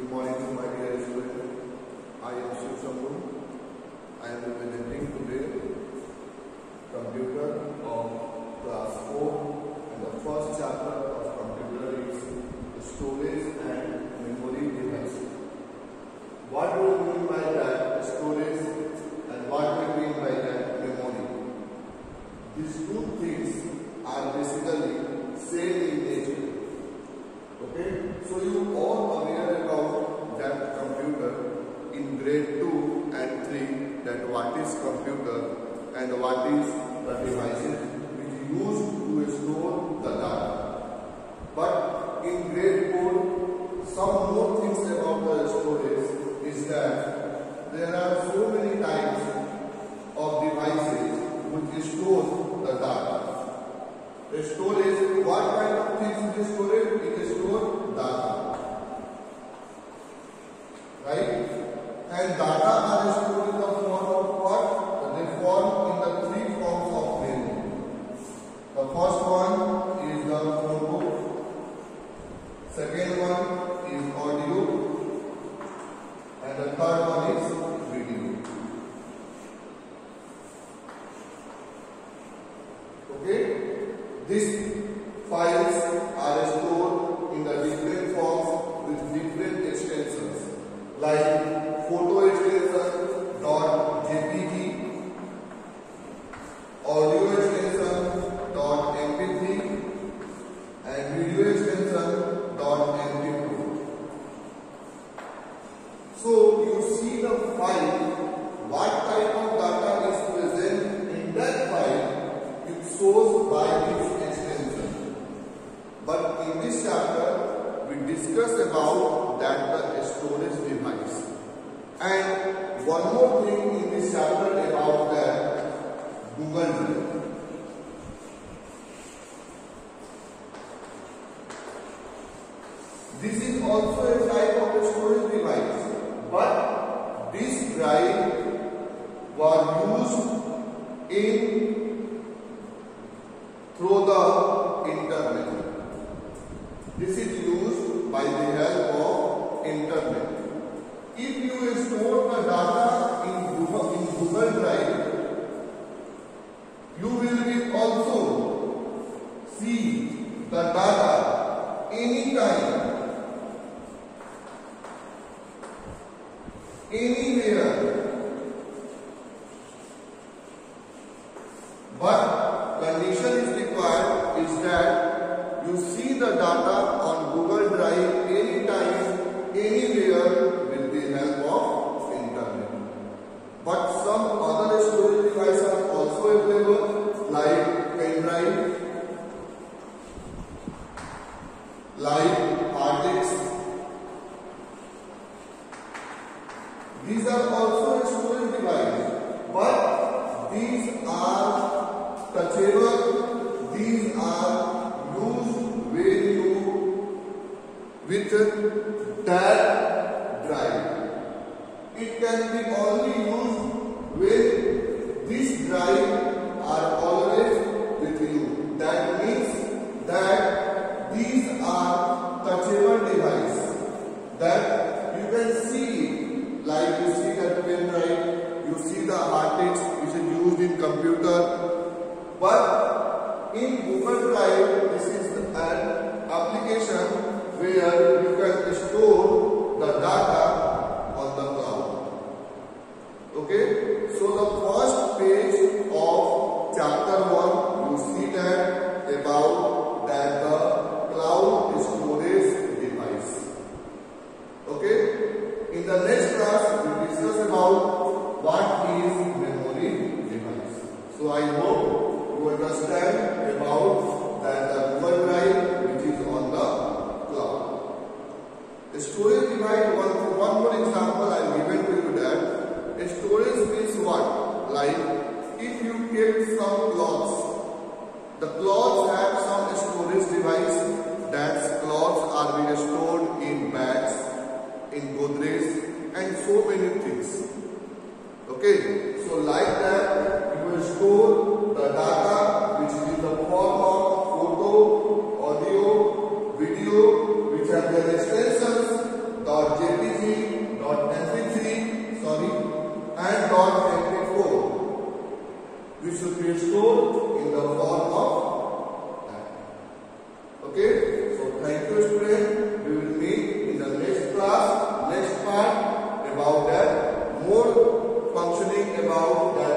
Good morning to my dear students. I am Shiv Shambhu. I am representing today computer of class 4 and the first chapter of computer is storage and memory device. What do we mean by that storage and what do we mean by that memory? These two things are basically same in nature. Okay, so you all in grade 2 and 3 that what is computer and what is the devices which used to store the data. But in grade 4, some more things about the storage is that there are so many types of devices which store the data. The storage, what kind of things is storage? It is store data. Right? And data are stored in the form of what? They form in the three forms of memory. The first one is the photo. Second one is audio. And the third one is video. Okay? These files are stored in the different forms with different extensions like photo extension dot jpg, audio extension dot mp3 and video extension dot mp2. So you see the file, what type of data is present in that file, it shows by its extension. But in this chapter, we discuss about that the storage device. And one more thing in this chapter about the Google. This is also a type of a storage device, but this drive was used in through the internet. This is used by the help of internet. You store the data in Google, in Google Drive, you will be also see the data anytime anywhere. But condition is required is that you see the data like disk, These are also a storage device, but these are touchable. These are used when you with that drive. It can be only used when this drive are always with you. That means that these are touchable device that you can see like you see that pen drive, you see the hard disk which is used in computer. But in Google Drive, this is an application where you can store the data on the cloud. Okay, so the first page of chapter 1, you see that about that the cloud storage device. Okay, in the next class, we discuss about what is memory device. So I hope you understand about that the Google Drive which is on the cloud. A storage device, one, one more example I am given to you that a storage means what? Like if you keep some clothes, the clothes have some storage device that clothes are being stored in bags, in Godrej and so many things. Okay, so like that you will store the Thank you students. We will meet in the next class, next part about that more functioning about that.